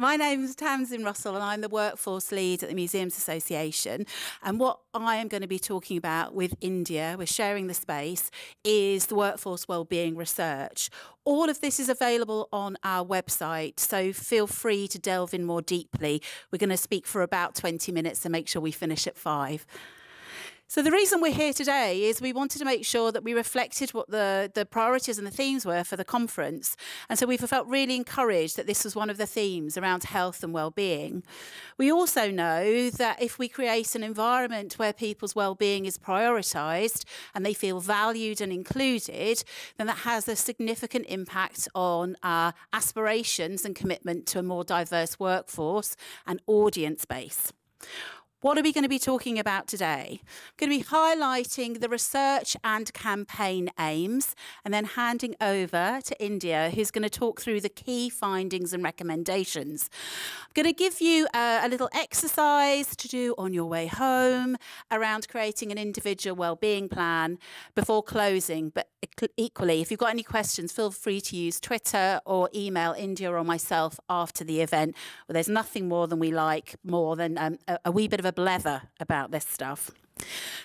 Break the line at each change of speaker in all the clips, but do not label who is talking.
My name's Tamsin Russell and I'm the workforce lead at the Museums Association. And what I am going to be talking about with India, we're sharing the space, is the workforce wellbeing research. All of this is available on our website, so feel free to delve in more deeply. We're going to speak for about 20 minutes and make sure we finish at five. So the reason we're here today is we wanted to make sure that we reflected what the, the priorities and the themes were for the conference. And so we felt really encouraged that this was one of the themes around health and well-being. We also know that if we create an environment where people's well-being is prioritised and they feel valued and included, then that has a significant impact on our aspirations and commitment to a more diverse workforce and audience base. What are we going to be talking about today? I'm going to be highlighting the research and campaign aims and then handing over to India, who's going to talk through the key findings and recommendations. I'm going to give you a, a little exercise to do on your way home around creating an individual well-being plan before closing. But equally, if you've got any questions, feel free to use Twitter or email India or myself after the event. Well, there's nothing more than we like more than um, a, a wee bit of a blether about this stuff.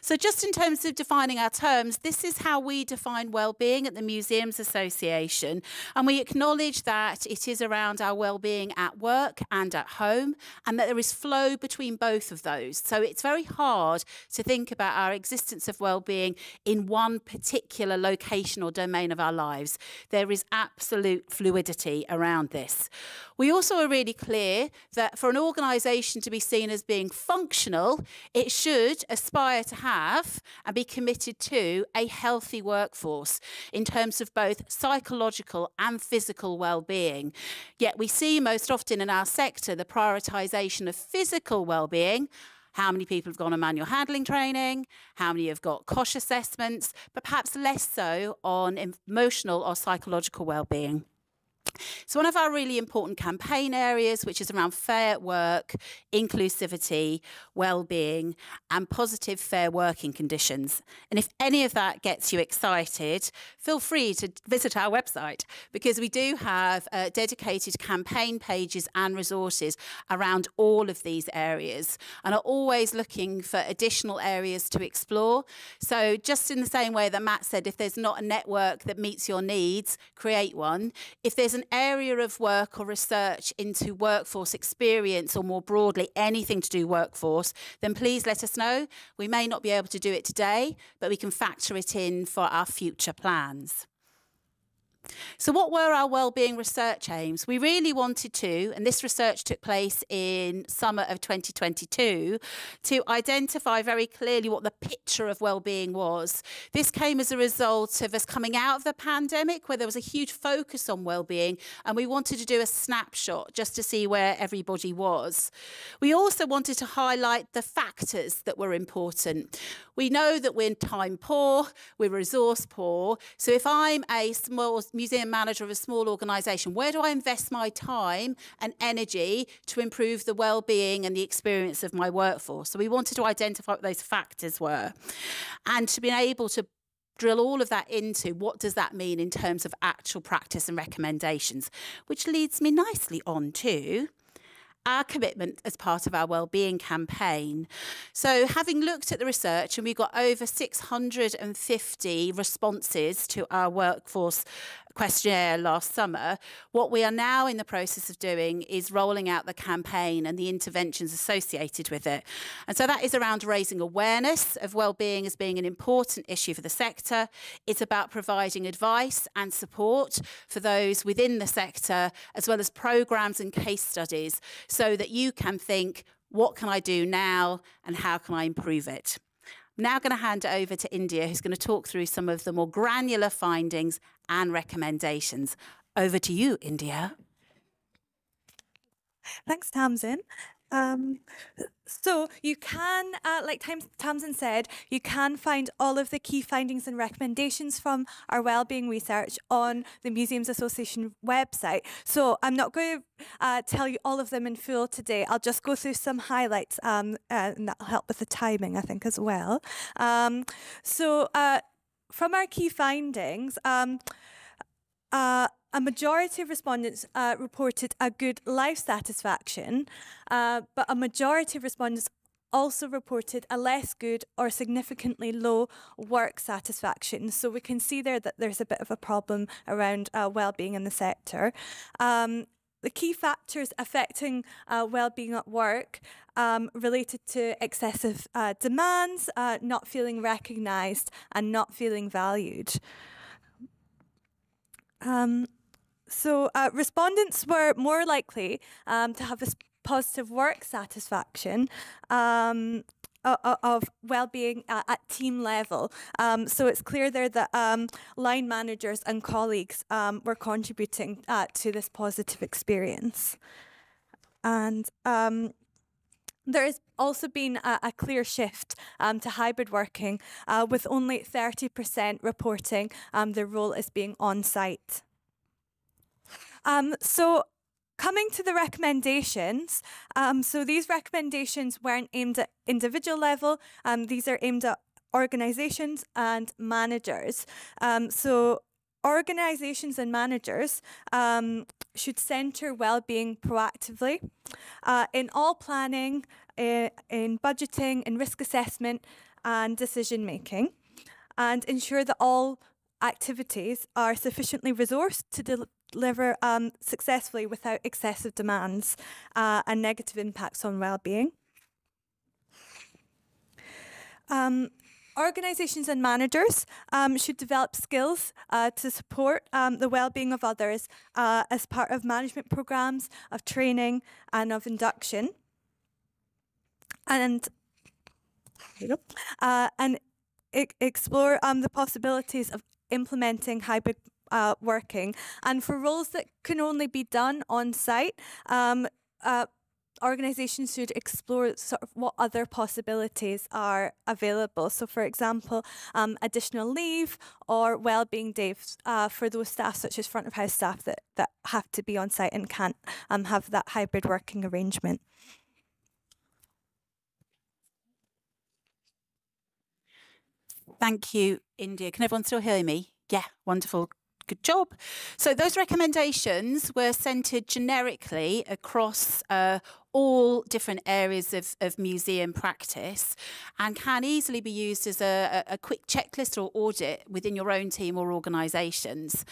So just in terms of defining our terms, this is how we define well-being at the Museums Association. And we acknowledge that it is around our well-being at work and at home, and that there is flow between both of those. So it's very hard to think about our existence of well-being in one particular location or domain of our lives. There is absolute fluidity around this. We also are really clear that for an organisation to be seen as being functional, it should aspire to have and be committed to a healthy workforce in terms of both psychological and physical well-being. Yet we see most often in our sector the prioritisation of physical well-being how many people have gone on manual handling training, how many have got COSHH assessments, but perhaps less so on emotional or psychological well-being. So one of our really important campaign areas, which is around fair work, inclusivity, well-being, and positive fair working conditions. And if any of that gets you excited, feel free to visit our website because we do have uh, dedicated campaign pages and resources around all of these areas and are always looking for additional areas to explore. So just in the same way that Matt said, if there's not a network that meets your needs, create one. If there's an area of work or research into workforce experience or more broadly anything to do workforce, then please let us know. We may not be able to do it today, but we can factor it in for our future plans. So what were our wellbeing research aims? We really wanted to, and this research took place in summer of 2022, to identify very clearly what the picture of wellbeing was. This came as a result of us coming out of the pandemic where there was a huge focus on wellbeing and we wanted to do a snapshot just to see where everybody was. We also wanted to highlight the factors that were important. We know that we're time poor, we're resource poor. So if I'm a small museum manager of a small organisation, where do I invest my time and energy to improve the well-being and the experience of my workforce? So we wanted to identify what those factors were and to be able to drill all of that into what does that mean in terms of actual practice and recommendations, which leads me nicely on to our commitment as part of our wellbeing campaign. So having looked at the research and we got over 650 responses to our workforce questionnaire last summer, what we are now in the process of doing is rolling out the campaign and the interventions associated with it. And so that is around raising awareness of well-being as being an important issue for the sector. It's about providing advice and support for those within the sector, as well as programs and case studies, so that you can think, what can I do now and how can I improve it? Now going to hand over to India, who's going to talk through some of the more granular findings and recommendations. Over to you, India.
Thanks, Tamsin. Um, so you can, uh, like Tamsin said, you can find all of the key findings and recommendations from our wellbeing research on the Museums Association website. So I'm not going to uh, tell you all of them in full today. I'll just go through some highlights um, uh, and that'll help with the timing, I think, as well. Um, so uh, from our key findings, um, uh, a majority of respondents uh, reported a good life satisfaction, uh, but a majority of respondents also reported a less good or significantly low work satisfaction. So we can see there that there's a bit of a problem around uh, well-being in the sector. Um, the key factors affecting uh, well-being at work um, related to excessive uh, demands, uh, not feeling recognised, and not feeling valued. Um, so uh, respondents were more likely um, to have a positive work satisfaction um, of well-being at team level. Um, so it's clear there that um, line managers and colleagues um, were contributing uh, to this positive experience. And um, there has also been a, a clear shift um, to hybrid working, uh, with only 30% reporting um, their role as being on site. Um, so Coming to the recommendations, um, so these recommendations weren't aimed at individual level, um, these are aimed at organisations and managers. Um, so organisations and managers um, should centre well-being proactively uh, in all planning, uh, in budgeting, in risk assessment and decision making and ensure that all activities are sufficiently resourced to, deliver um, successfully without excessive demands uh, and negative impacts on well-being. Um, organisations and managers um, should develop skills uh, to support um, the well-being of others uh, as part of management programmes, of training and of induction. And, uh, and explore um, the possibilities of implementing hybrid uh, working. And for roles that can only be done on site, um, uh, organizations should explore sort of what other possibilities are available. So, for example, um, additional leave or well-being days uh, for those staff, such as front of house staff, that, that have to be on site and can't um, have that hybrid working arrangement.
Thank you, India. Can everyone still hear me? Yeah, wonderful. Good job. So those recommendations were centred generically across uh, all different areas of, of museum practice and can easily be used as a, a quick checklist or audit within your own team or organisations.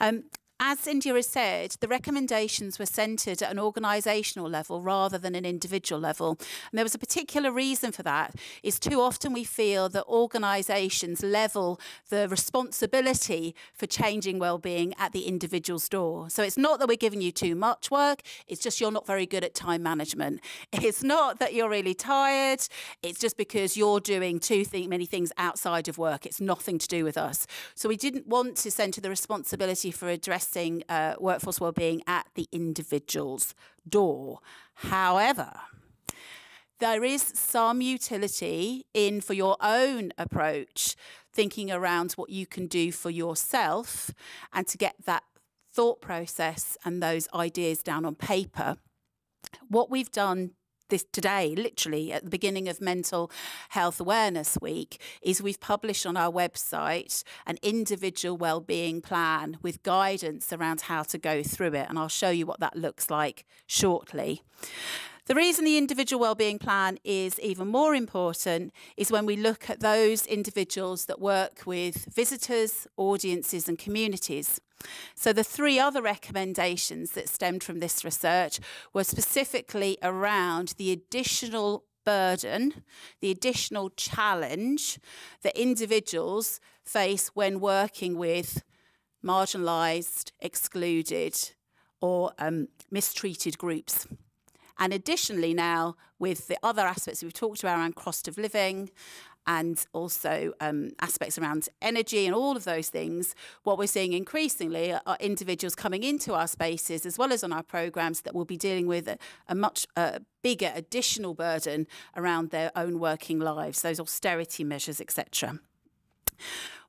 Um, as India has said, the recommendations were centred at an organisational level rather than an individual level. And there was a particular reason for that, is too often we feel that organisations level the responsibility for changing well-being at the individual's door. So it's not that we're giving you too much work, it's just you're not very good at time management. It's not that you're really tired, it's just because you're doing too th many things outside of work. It's nothing to do with us. So we didn't want to centre the responsibility for addressing addressing uh, workforce wellbeing at the individual's door. However, there is some utility in for your own approach, thinking around what you can do for yourself and to get that thought process and those ideas down on paper. What we've done this today, literally at the beginning of Mental Health Awareness Week, is we've published on our website an individual wellbeing plan with guidance around how to go through it. And I'll show you what that looks like shortly. The reason the individual wellbeing plan is even more important is when we look at those individuals that work with visitors, audiences and communities. So the three other recommendations that stemmed from this research were specifically around the additional burden, the additional challenge that individuals face when working with marginalised, excluded or um, mistreated groups. And additionally now with the other aspects we've talked about around cost of living, and also um, aspects around energy and all of those things, what we're seeing increasingly are individuals coming into our spaces as well as on our programs that will be dealing with a, a much uh, bigger additional burden around their own working lives, those austerity measures, etc.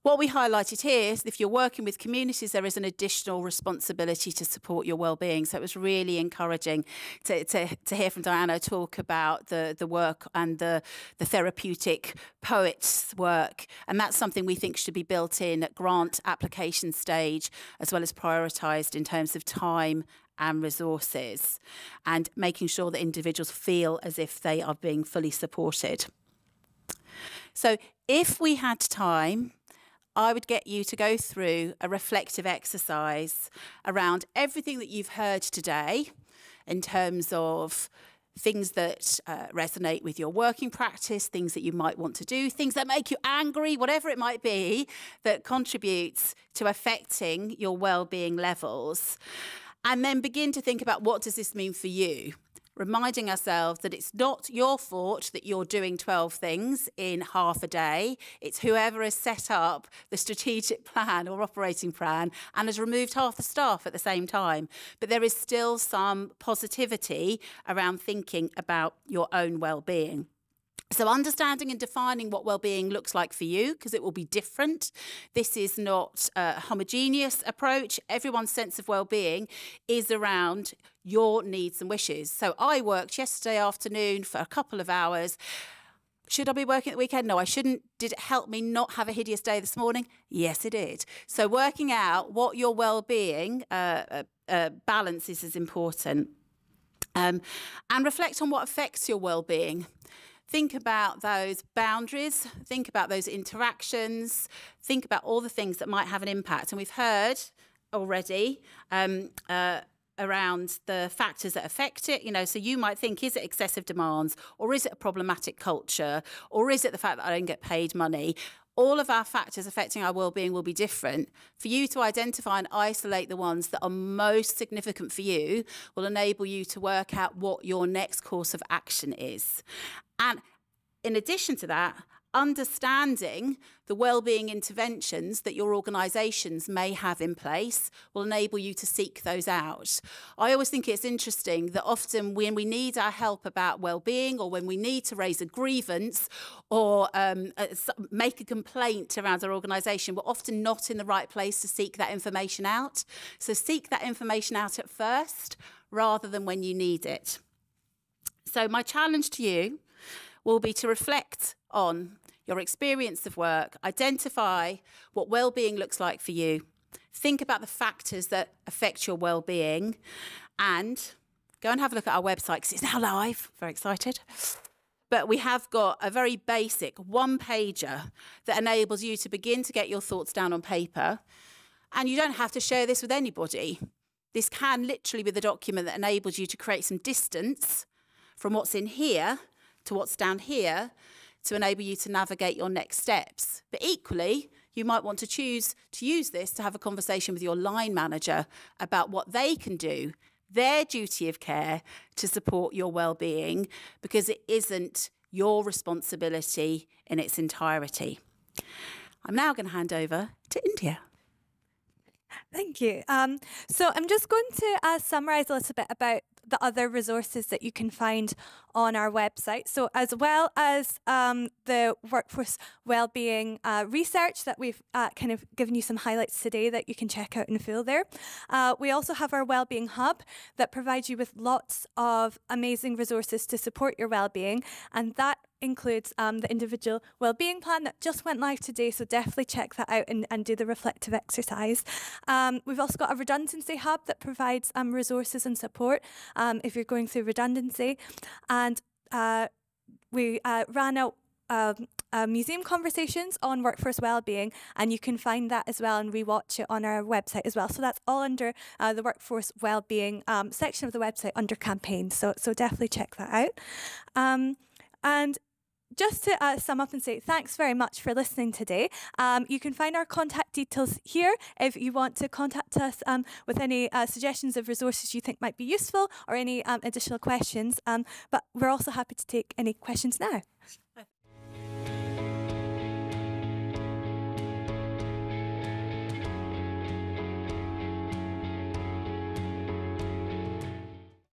What we highlighted here is if you're working with communities, there is an additional responsibility to support your well-being. So it was really encouraging to, to, to hear from Diana talk about the, the work and the, the therapeutic poets work. And that's something we think should be built in at grant application stage, as well as prioritised in terms of time and resources, and making sure that individuals feel as if they are being fully supported. So if we had time, I would get you to go through a reflective exercise around everything that you've heard today in terms of things that uh, resonate with your working practice, things that you might want to do, things that make you angry, whatever it might be that contributes to affecting your well-being levels. And then begin to think about what does this mean for you? Reminding ourselves that it's not your fault that you're doing 12 things in half a day. It's whoever has set up the strategic plan or operating plan and has removed half the staff at the same time. But there is still some positivity around thinking about your own well-being. So, understanding and defining what well-being looks like for you, because it will be different. This is not a homogeneous approach. Everyone's sense of well-being is around your needs and wishes. So, I worked yesterday afternoon for a couple of hours. Should I be working at the weekend? No, I shouldn't. Did it help me not have a hideous day this morning? Yes, it did. So, working out what your well-being uh, uh, uh, balance is is important. Um, and reflect on what affects your well-being think about those boundaries, think about those interactions, think about all the things that might have an impact. And we've heard already um, uh, around the factors that affect it. You know, so you might think, is it excessive demands, or is it a problematic culture, or is it the fact that I don't get paid money? All of our factors affecting our well-being will be different. For you to identify and isolate the ones that are most significant for you will enable you to work out what your next course of action is. And in addition to that, understanding the well-being interventions that your organisations may have in place will enable you to seek those out. I always think it's interesting that often when we need our help about well-being or when we need to raise a grievance or um, uh, make a complaint around our organisation, we're often not in the right place to seek that information out. So seek that information out at first rather than when you need it. So my challenge to you will be to reflect on your experience of work, identify what well-being looks like for you, think about the factors that affect your well-being, and go and have a look at our website because it's now live. Very excited. But we have got a very basic one pager that enables you to begin to get your thoughts down on paper. And you don't have to share this with anybody. This can literally be the document that enables you to create some distance from what's in here to what's down here to enable you to navigate your next steps. But equally, you might want to choose to use this to have a conversation with your line manager about what they can do, their duty of care to support your well-being, because it isn't your responsibility in its entirety. I'm now going to hand over to India.
Thank you. Um, so I'm just going to uh, summarise a little bit about the other resources that you can find on our website. So, as well as um, the workforce wellbeing uh, research that we've uh, kind of given you some highlights today that you can check out and full there, uh, we also have our wellbeing hub that provides you with lots of amazing resources to support your wellbeing, and that includes um, the individual wellbeing plan that just went live today, so definitely check that out and, and do the reflective exercise. Um, we've also got a redundancy hub that provides um, resources and support um, if you're going through redundancy. And uh, we uh, ran out um, uh, museum conversations on workforce wellbeing, and you can find that as well and rewatch it on our website as well. So that's all under uh, the workforce wellbeing um, section of the website under campaigns. So so definitely check that out. Um, and just to uh, sum up and say thanks very much for listening today. Um, you can find our contact details here if you want to contact us um, with any uh, suggestions of resources you think might be useful or any um, additional questions. Um, but we're also happy to take any questions now.